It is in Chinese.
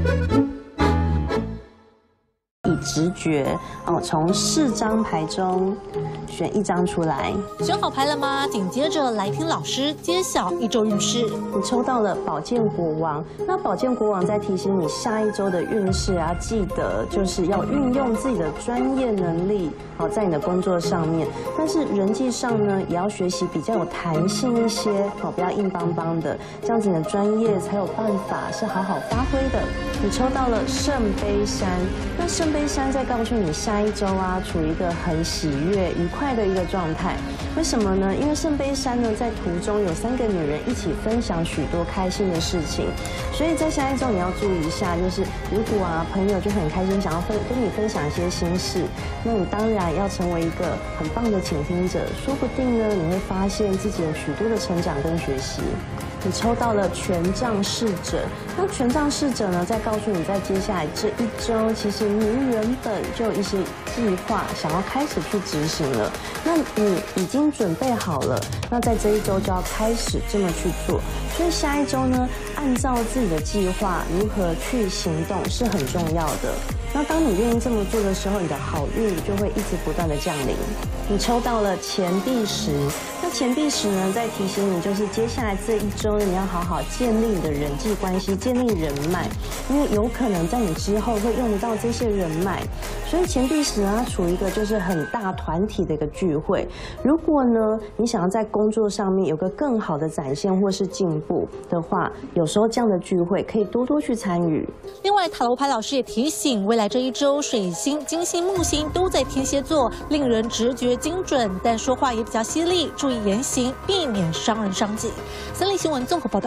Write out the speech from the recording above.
Thank you. 以直觉哦，从四张牌中选一张出来。选好牌了吗？紧接着来听老师揭晓一周运势。你抽到了宝剑国王，那宝剑国王在提醒你下一周的运势啊，记得就是要运用自己的专业能力哦，在你的工作上面。但是人际上呢，也要学习比较有弹性一些哦，不要硬邦邦的，这样子你的专业才有办法是好好发挥的。你抽到了圣杯三，那圣杯三在告诉你下一周啊，处于一个很喜悦、愉快的一个状态。为什么呢？因为圣杯三呢，在途中有三个女人一起分享许多开心的事情，所以在下一周你要注意一下，就是如果啊朋友就很开心，想要分跟你分享一些心事，那你当然要成为一个很棒的倾听者，说不定呢你会发现自己有许多的成长跟学习。你抽到了权杖侍者，那权杖侍者呢，在告诉你，在接下来这一周，其实你原本就有一些计划想要开始去执行了，那你已经准备好了，那在这一周就要开始这么去做。所以下一周呢，按照自己的计划如何去行动是很重要的。那当你愿意这么做的时候，你的好运就会一直不断的降临。你抽到了钱币十，那钱币十呢，在提醒你，就是接下来这一周你要好好建立你的人际关系，建立人脉，因为有可能在你之后会用得到这些人脉。所以钱币十呢，处于一个就是很大团体的一个聚会。如果呢，你想要在工作上面有个更好的展现或是进步的话，有时候这样的聚会可以多多去参与。另外，塔罗牌老师也提醒，未来这一周水星、金星、木星都在天蝎座，令人直觉精准，但说话也比较犀利，注意言行，避免伤人伤己。三立新闻综合报道。